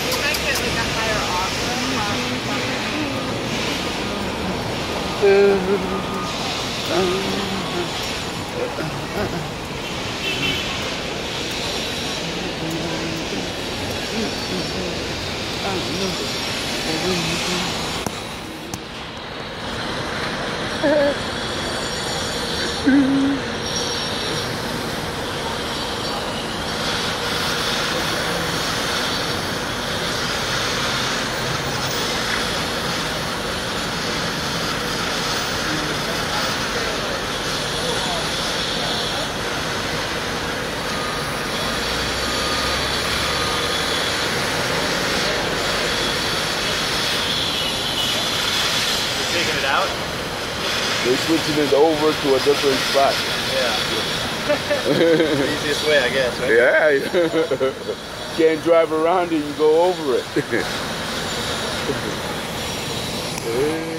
we might get like a higher octave. Mm-hmm. It out? They're switching it over to a different spot. Yeah. Easiest way, I guess, right? Yeah. Can't drive around it, you go over it.